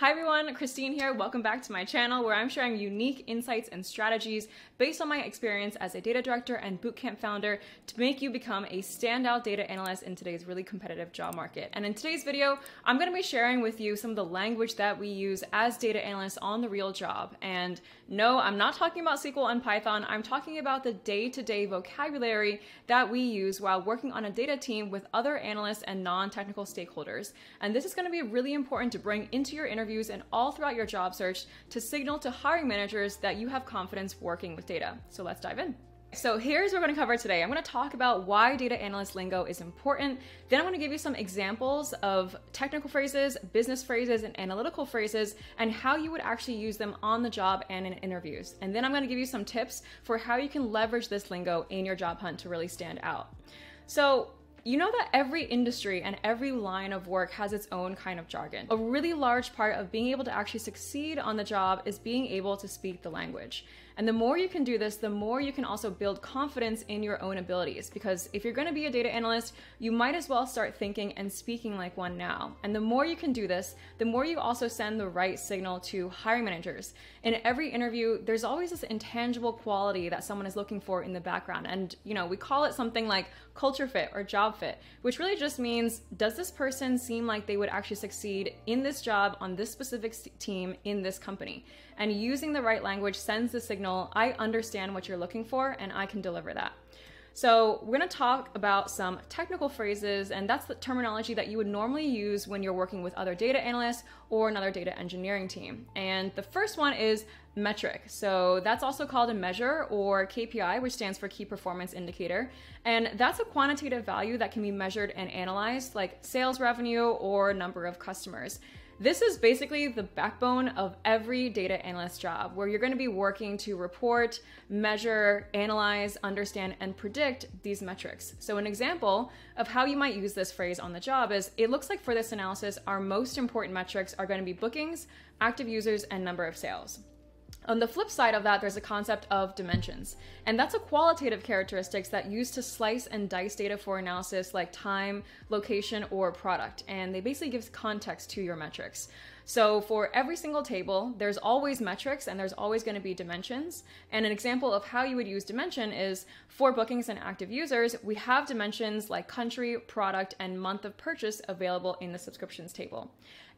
Hi everyone, Christine here. Welcome back to my channel where I'm sharing unique insights and strategies based on my experience as a data director and bootcamp founder to make you become a standout data analyst in today's really competitive job market. And in today's video, I'm going to be sharing with you some of the language that we use as data analysts on the real job. And no, I'm not talking about SQL and Python. I'm talking about the day-to-day vocabulary that we use while working on a data team with other analysts and non-technical stakeholders. And this is going to be really important to bring into your interview interviews and all throughout your job search to signal to hiring managers that you have confidence working with data. So let's dive in. So here's what we're going to cover today. I'm going to talk about why data analyst lingo is important. Then I'm going to give you some examples of technical phrases, business phrases, and analytical phrases, and how you would actually use them on the job and in interviews. And then I'm going to give you some tips for how you can leverage this lingo in your job hunt to really stand out. So you know that every industry and every line of work has its own kind of jargon. A really large part of being able to actually succeed on the job is being able to speak the language. And the more you can do this, the more you can also build confidence in your own abilities. Because if you're going to be a data analyst, you might as well start thinking and speaking like one now. And the more you can do this, the more you also send the right signal to hiring managers. In every interview, there's always this intangible quality that someone is looking for in the background. And, you know, we call it something like culture fit or job fit, which really just means does this person seem like they would actually succeed in this job on this specific team in this company? And using the right language sends the signal I understand what you're looking for and I can deliver that. So, we're going to talk about some technical phrases, and that's the terminology that you would normally use when you're working with other data analysts or another data engineering team. And the first one is metric. So, that's also called a measure or KPI, which stands for key performance indicator. And that's a quantitative value that can be measured and analyzed, like sales revenue or number of customers. This is basically the backbone of every data analyst job where you're going to be working to report, measure, analyze, understand, and predict these metrics. So, an example of how you might use this phrase on the job is it looks like for this analysis, our most important metrics are going to be bookings, active users, and number of sales. On the flip side of that, there's a concept of dimensions. And that's a qualitative characteristics that use to slice and dice data for analysis like time, location, or product. And they basically gives context to your metrics. So for every single table, there's always metrics and there's always going to be dimensions. And an example of how you would use dimension is for bookings and active users, we have dimensions like country, product, and month of purchase available in the subscriptions table.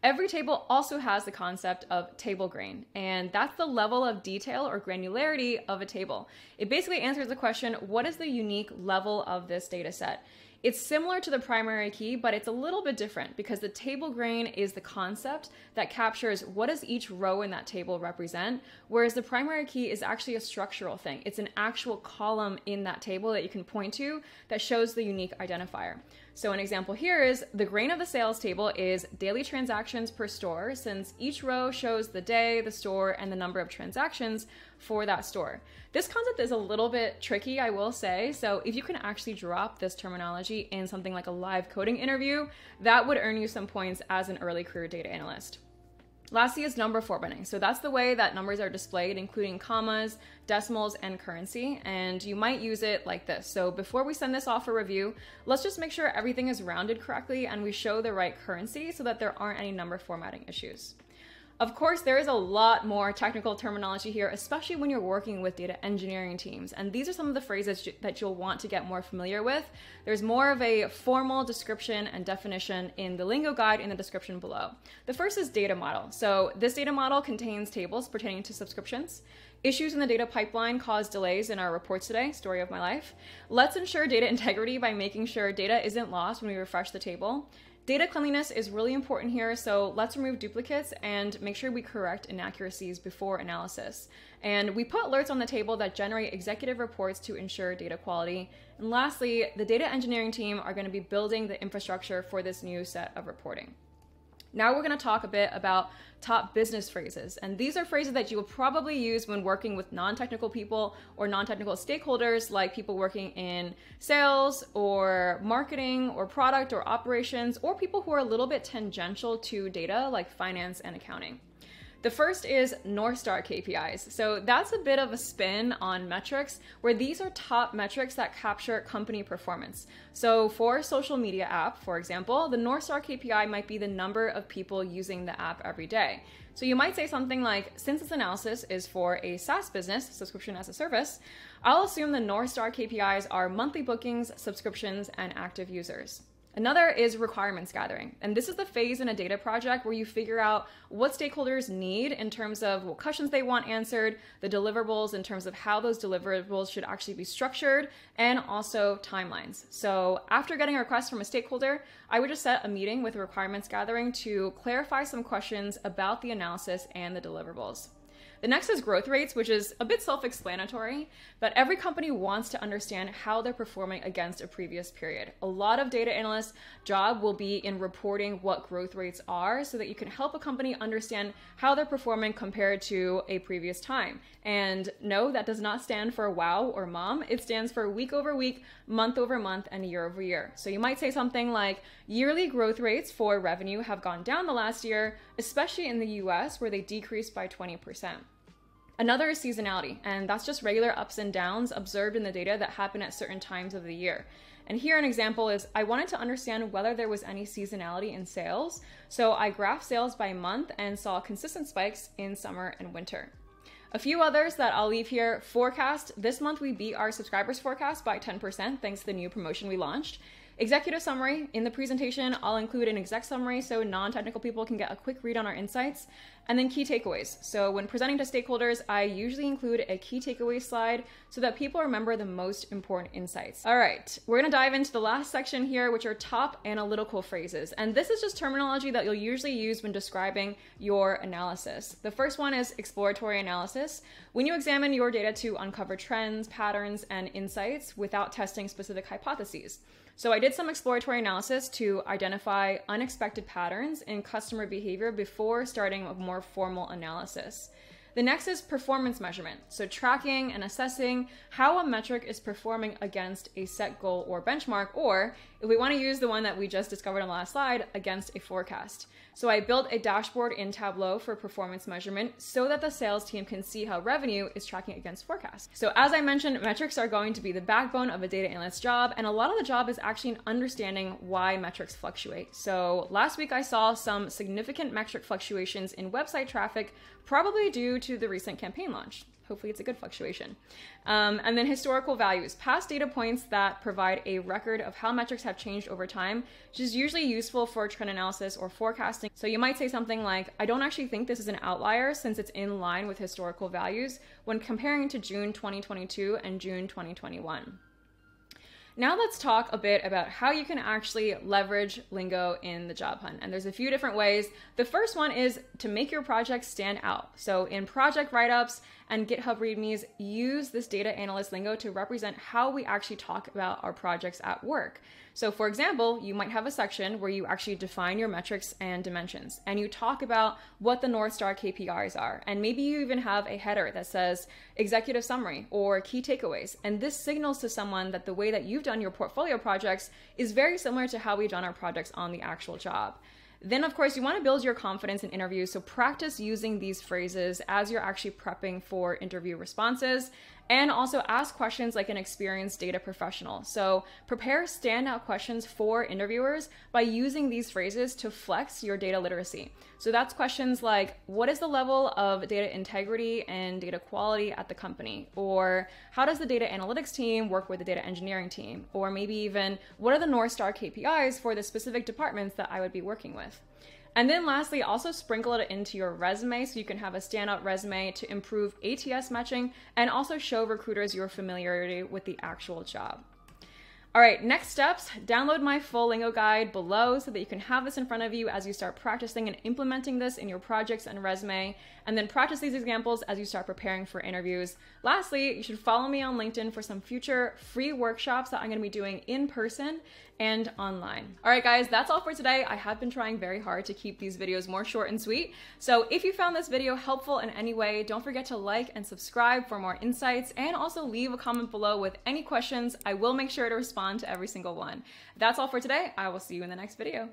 Every table also has the concept of table grain, and that's the level of detail or granularity of a table. It basically answers the question what is the unique level of this data set? It's similar to the primary key, but it's a little bit different because the table grain is the concept that captures what does each row in that table represent, whereas the primary key is actually a structural thing. It's an actual column in that table that you can point to that shows the unique identifier. So an example here is the grain of the sales table is daily transactions per store since each row shows the day, the store, and the number of transactions for that store. This concept is a little bit tricky, I will say. So if you can actually drop this terminology in something like a live coding interview, that would earn you some points as an early career data analyst. Lastly is number formatting. So that's the way that numbers are displayed, including commas, decimals, and currency. And you might use it like this. So before we send this off for review, let's just make sure everything is rounded correctly and we show the right currency so that there aren't any number formatting issues. Of course, there is a lot more technical terminology here, especially when you're working with data engineering teams. And these are some of the phrases that you'll want to get more familiar with. There's more of a formal description and definition in the lingo guide in the description below. The first is data model. So this data model contains tables pertaining to subscriptions. Issues in the data pipeline cause delays in our reports today, story of my life. Let's ensure data integrity by making sure data isn't lost when we refresh the table. Data cleanliness is really important here, so let's remove duplicates and make sure we correct inaccuracies before analysis. And we put alerts on the table that generate executive reports to ensure data quality. And lastly, the data engineering team are going to be building the infrastructure for this new set of reporting. Now we're going to talk a bit about top business phrases. And these are phrases that you will probably use when working with non technical people or non technical stakeholders, like people working in sales or marketing or product or operations, or people who are a little bit tangential to data, like finance and accounting. The first is North Star KPIs. So that's a bit of a spin on metrics where these are top metrics that capture company performance. So for a social media app, for example, the North Star KPI might be the number of people using the app every day. So you might say something like, since this analysis is for a SaaS business, subscription as a service, I'll assume the North Star KPIs are monthly bookings, subscriptions, and active users. Another is requirements gathering. And this is the phase in a data project where you figure out what stakeholders need in terms of what questions they want answered, the deliverables in terms of how those deliverables should actually be structured, and also timelines. So after getting a request from a stakeholder, I would just set a meeting with requirements gathering to clarify some questions about the analysis and the deliverables. The next is growth rates, which is a bit self explanatory, but every company wants to understand how they're performing against a previous period. A lot of data analysts' job will be in reporting what growth rates are so that you can help a company understand how they're performing compared to a previous time. And no, that does not stand for wow or mom. It stands for week over week, month over month, and year over year. So you might say something like yearly growth rates for revenue have gone down the last year, especially in the US, where they decreased by 20%. Another is seasonality, and that's just regular ups and downs observed in the data that happen at certain times of the year. And here an example is I wanted to understand whether there was any seasonality in sales. So I graphed sales by month and saw consistent spikes in summer and winter. A few others that I'll leave here forecast. This month we beat our subscribers forecast by 10% thanks to the new promotion we launched. Executive summary. In the presentation, I'll include an exec summary so non-technical people can get a quick read on our insights. And then key takeaways. So when presenting to stakeholders, I usually include a key takeaway slide so that people remember the most important insights. All right, we're gonna dive into the last section here, which are top analytical phrases. And this is just terminology that you'll usually use when describing your analysis. The first one is exploratory analysis. When you examine your data to uncover trends, patterns, and insights without testing specific hypotheses. So I did some exploratory analysis to identify unexpected patterns in customer behavior before starting a more formal analysis. The next is performance measurement. So tracking and assessing how a metric is performing against a set goal or benchmark, or if we want to use the one that we just discovered on the last slide, against a forecast. So I built a dashboard in Tableau for performance measurement so that the sales team can see how revenue is tracking against forecast. So as I mentioned, metrics are going to be the backbone of a data analyst job, and a lot of the job is actually in understanding why metrics fluctuate. So last week I saw some significant metric fluctuations in website traffic, probably due to the recent campaign launch. Hopefully, it's a good fluctuation. Um, and then historical values, past data points that provide a record of how metrics have changed over time, which is usually useful for trend analysis or forecasting. So you might say something like, I don't actually think this is an outlier since it's in line with historical values when comparing to June 2022 and June 2021. Now let's talk a bit about how you can actually leverage Lingo in the job hunt. And there's a few different ways. The first one is to make your project stand out. So in project write-ups and GitHub READMEs, use this data analyst lingo to represent how we actually talk about our projects at work. So for example, you might have a section where you actually define your metrics and dimensions and you talk about what the North Star KPIs are. And maybe you even have a header that says executive summary or key takeaways. And this signals to someone that the way that you've done your portfolio projects is very similar to how we've done our projects on the actual job. Then, of course, you want to build your confidence in interviews. So, practice using these phrases as you're actually prepping for interview responses and also ask questions like an experienced data professional. So prepare standout questions for interviewers by using these phrases to flex your data literacy. So that's questions like what is the level of data integrity and data quality at the company? Or how does the data analytics team work with the data engineering team? Or maybe even what are the North Star KPIs for the specific departments that I would be working with? And then lastly, also sprinkle it into your resume so you can have a standout resume to improve ATS matching and also show recruiters your familiarity with the actual job. All right, next steps download my full lingo guide below so that you can have this in front of you as you start practicing and implementing this in your projects and resume, and then practice these examples as you start preparing for interviews. Lastly, you should follow me on LinkedIn for some future free workshops that I'm gonna be doing in person and online. All right, guys, that's all for today. I have been trying very hard to keep these videos more short and sweet. So if you found this video helpful in any way, don't forget to like and subscribe for more insights and also leave a comment below with any questions. I will make sure to respond to every single one. That's all for today. I will see you in the next video.